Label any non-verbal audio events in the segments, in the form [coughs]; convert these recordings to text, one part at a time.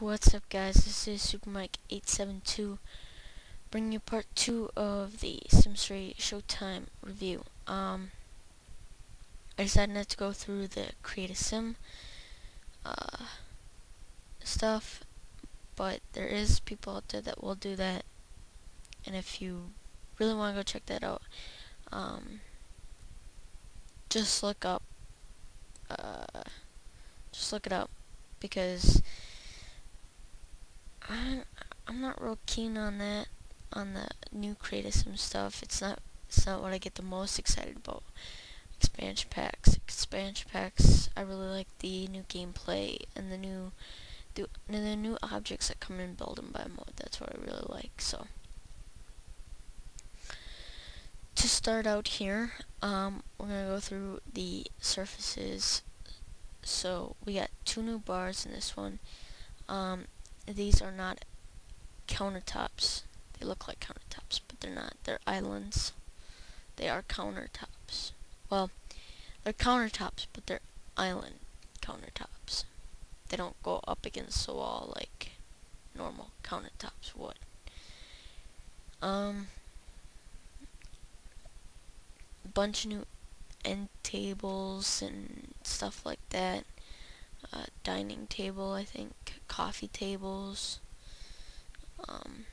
What's up guys, this is Super Mike 872 bringing you part 2 of the Sims 3 Showtime review. Um, I decided not to go through the create a sim uh, stuff, but there is people out there that will do that, and if you really want to go check that out, um, just look up, uh, just look it up, because I'm I'm not real keen on that on the new a stuff. It's not it's not what I get the most excited about. Expansion packs, expansion packs. I really like the new gameplay and the new the, the new objects that come in build and buy mode. That's what I really like. So to start out here, um, we're gonna go through the surfaces. So we got two new bars in this one. Um, these are not countertops. They look like countertops, but they're not. They're islands. They are countertops. Well, they're countertops, but they're island countertops. They don't go up against the wall like normal countertops would. Um, bunch of new end tables and stuff like that. Uh, dining table, I think coffee tables, um,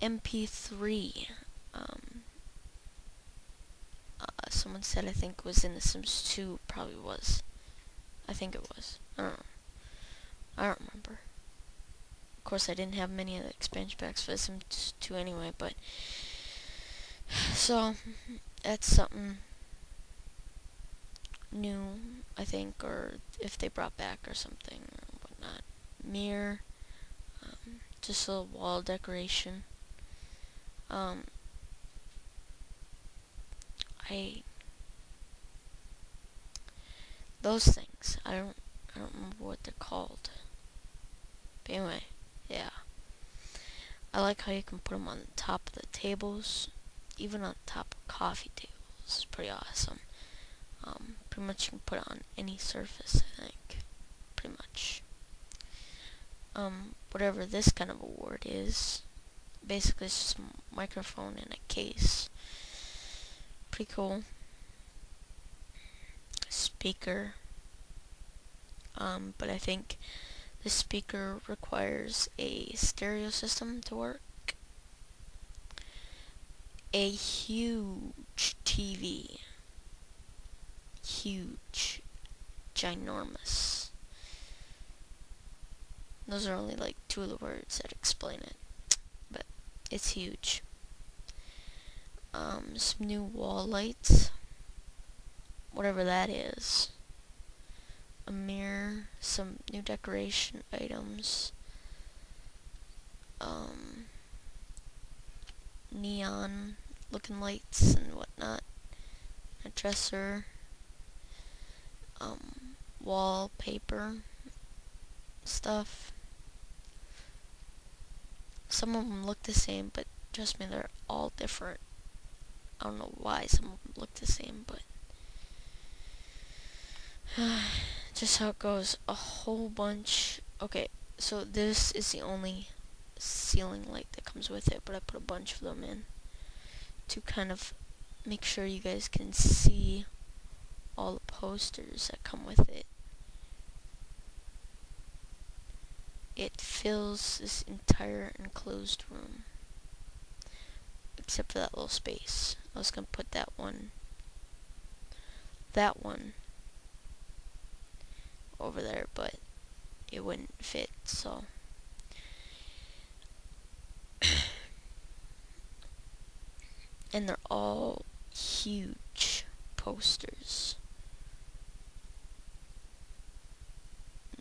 MP3. Um, uh, someone said I think was in The Sims 2. Probably was. I think it was. I don't know. I don't remember. Of course, I didn't have many of the expansion packs for The Sims 2 anyway, but... [sighs] So, that's something new, I think, or if they brought back or something whatnot. Mirror, um, just a wall decoration. Um, I those things. I don't I don't remember what they're called. But anyway, yeah. I like how you can put them on the top of the tables, even on top of coffee tables. It's pretty awesome. Um, pretty much you can put it on any surface, I think. Pretty much. Um, whatever this kind of award is, basically it's just a microphone in a case. Pretty cool. Speaker. Um, but I think the speaker requires a stereo system to work. A huge TV huge, ginormous. Those are only like two of the words that explain it, but it's huge. Um, some new wall lights, whatever that is. A mirror, some new decoration items. Um, neon looking lights and whatnot. A dresser um, wallpaper stuff. Some of them look the same, but trust me, they're all different. I don't know why some of them look the same, but [sighs] just how it goes. A whole bunch. Okay, so this is the only ceiling light that comes with it, but I put a bunch of them in to kind of make sure you guys can see all the posters that come with it. It fills this entire enclosed room. Except for that little space. I was going to put that one, that one over there, but it wouldn't fit, so. [coughs] and they're all huge posters.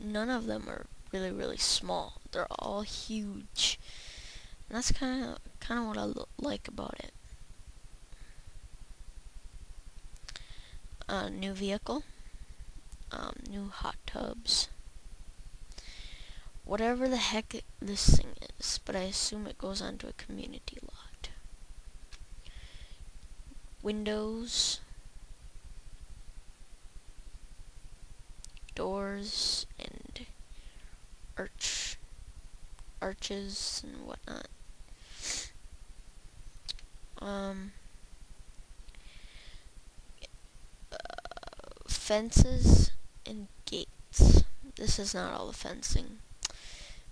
none of them are really, really small. They're all huge. And that's kind of kind of what I like about it. Uh, new vehicle, um, new hot tubs, whatever the heck this thing is, but I assume it goes onto a community lot. Windows, doors, and arches and whatnot. Um, uh, fences and gates. This is not all the fencing.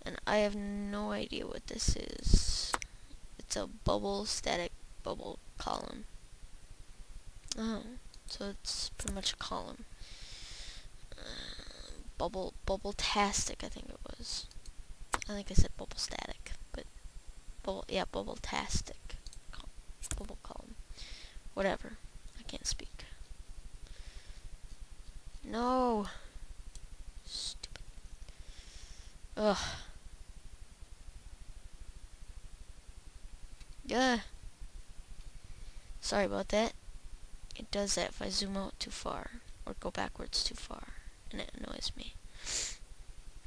And I have no idea what this is. It's a bubble static bubble column. Oh, so it's pretty much a column. Uh, bubble, bubble-tastic, I think it was. I think I said bubble static, but bubble, yeah, bubble-tastic. Bubble column. Whatever. I can't speak. No! Stupid. Ugh. Yeah. Sorry about that. It does that if I zoom out too far or go backwards too far and it annoys me.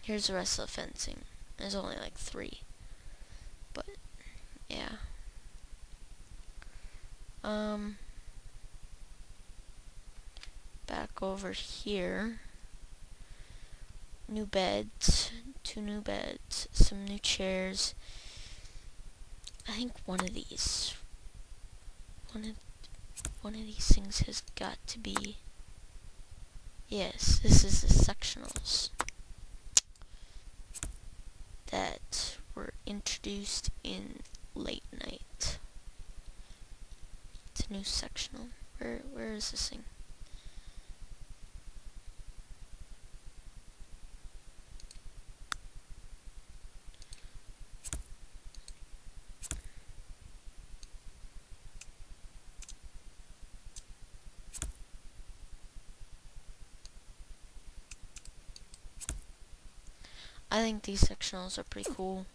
Here's the rest of the fencing. There's only like three. But yeah. Um back over here. New beds, two new beds, some new chairs, I think one of these, one of, one of these things has got to be, yes, this is the sectionals that were introduced in late night. It's a new sectional. Where, where is this thing? I think these sectionals are pretty cool.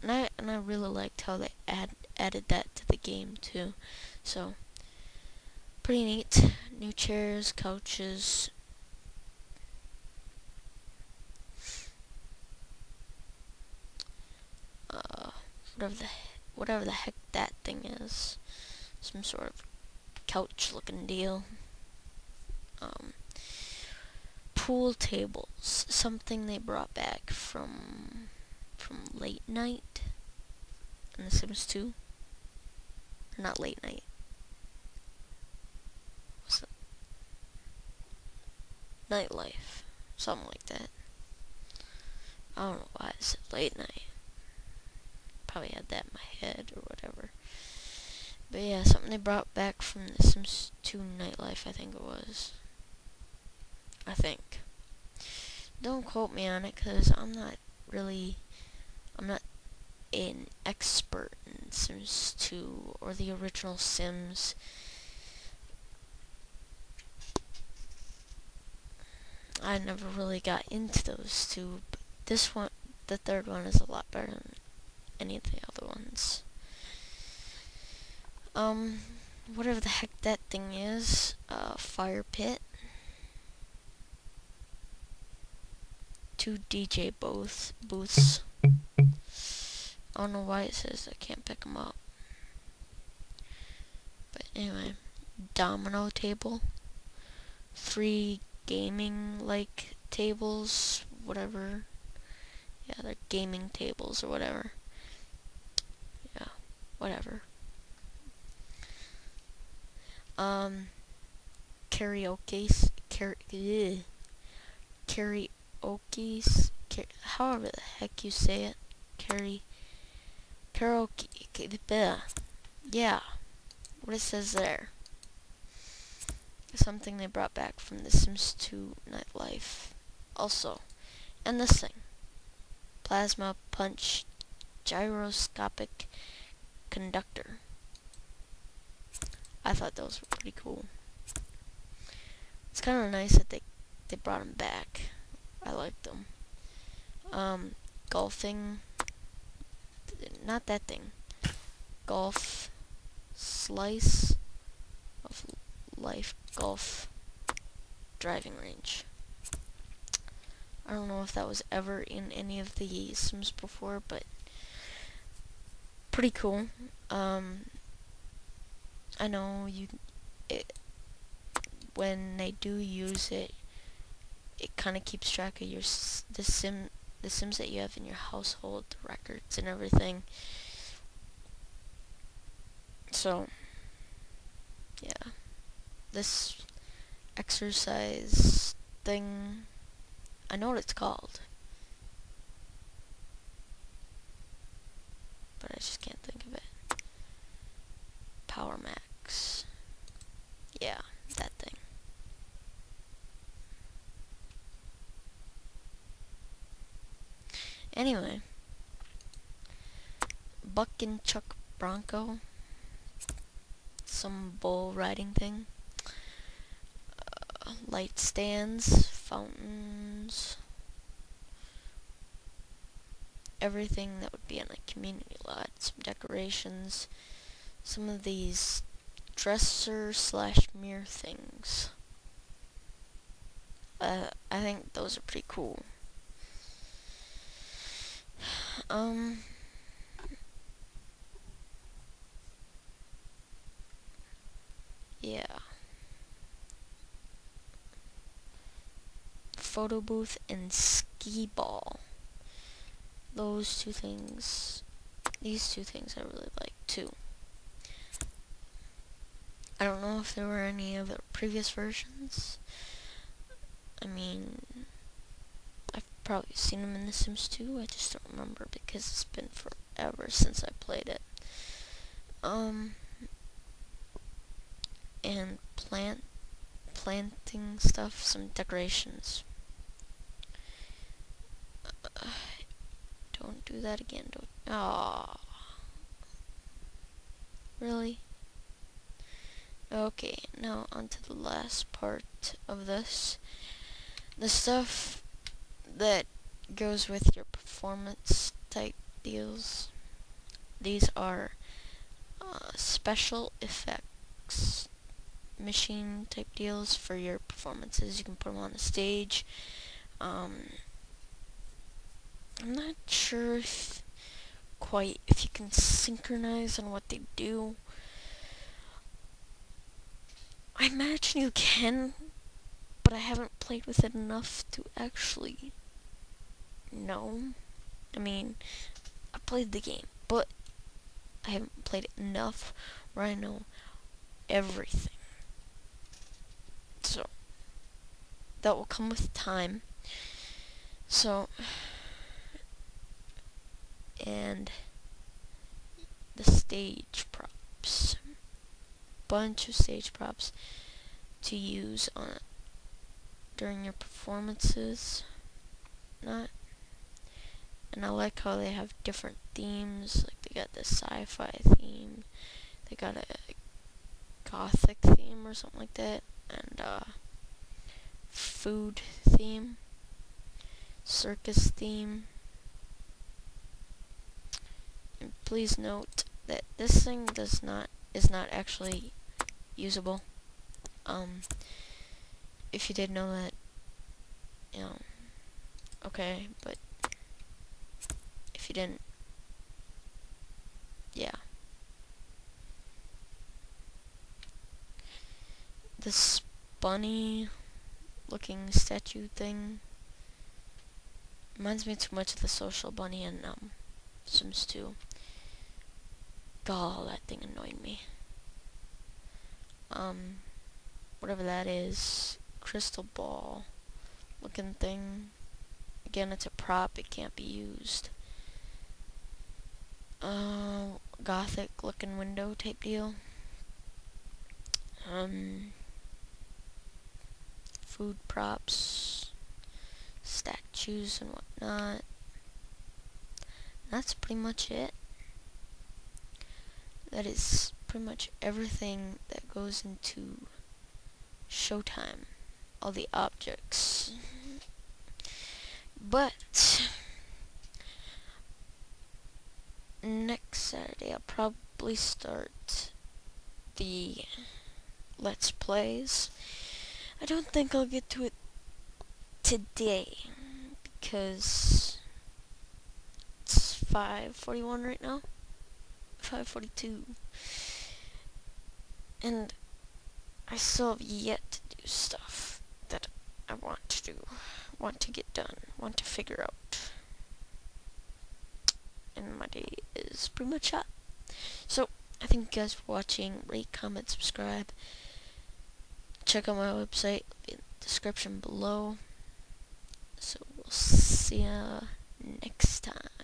And I and I really liked how they add added that to the game too. So pretty neat. New chairs, couches. Uh, whatever the whatever the heck that thing is. Some sort of couch looking deal. Um, pool tables, something they brought back from from late night in The Sims 2. Not late night. What's that? Nightlife. Something like that. I don't know why I said late night. Probably had that in my head or whatever. But yeah, something they brought back from The Sims 2 Nightlife, I think it was. I think. Don't quote me on it because I'm not really, I'm not an expert in Sims 2 or the original Sims. I never really got into those two, but this one, the third one, is a lot better than any of the other ones. Um, whatever the heck that thing is, uh, fire pit. Two DJ booths. booths. I don't know why it says I can't pick them up. But anyway, domino table. Three gaming-like tables, whatever. Yeah, they're gaming tables or whatever. Yeah, whatever. Um, karaoke, kar karaoke Okies, however the heck you say it, carry, karaoke, yeah, what it says there. Something they brought back from The Sims 2 Nightlife. Also, and this thing, plasma punch gyroscopic conductor. I thought those were pretty cool. It's kind of nice that they they brought them back. I like them. Um, golfing, not that thing. Golf, slice of life, golf, driving range. I don't know if that was ever in any of the Sims before, but pretty cool. Um, I know you, it, when they do use it, it kind of keeps track of your the sim the sims that you have in your household, the records and everything. So, yeah, this exercise thing, I know what it's called. But I just can't think of it. Power Max. Yeah, that thing. Anyway, Buck and Chuck Bronco, some bull riding thing, uh, light stands, fountains, everything that would be in a community lot, some decorations, some of these dresser slash mirror things. Uh, I think those are pretty cool. Um, yeah. Photo booth and skee ball. Those two things, these two things I really like too. I don't know if there were any other previous versions. I mean, probably seen them in The Sims 2. I just don't remember because it's been forever since I played it. Um, and plant, planting stuff, some decorations. Uh, [sighs] don't do that again. Don't. Ah. Really? Okay, now on to the last part of this. The stuff that goes with your performance type deals. These are uh, special effects machine type deals for your performances. You can put them on the stage. Um, I'm not sure if quite if you can synchronize on what they do. I imagine you can, but I haven't played with it enough to actually know. I mean, I played the game, but I haven't played it enough where I know everything. So, that will come with time. So, and the stage props. Bunch of stage props to use on during your performances. Not and I like how they have different themes. Like they got the sci-fi theme, they got a gothic theme or something like that, and uh, food theme, circus theme. And please note that this thing does not is not actually usable. Um, if you did know that, you know, okay, but if you didn't. Yeah. This bunny looking statue thing reminds me too much of the social bunny in um, Sims 2. God, that thing annoyed me. Um, whatever that is, crystal ball looking thing. Again, it's a prop, it can't be used uh, gothic looking window type deal. Um, food props, statues and whatnot. That's pretty much it. That is pretty much everything that goes into Showtime. All the objects. But next Saturday I'll probably start the Let's Plays. I don't think I'll get to it today because it's 5.41 right now. 5.42. And I still have yet to do stuff I want to do, want to get done, want to figure out. And my day is pretty much up. So, I thank you guys for watching. Rate, comment, subscribe. Check out my website in the description below. So, we'll see ya next time.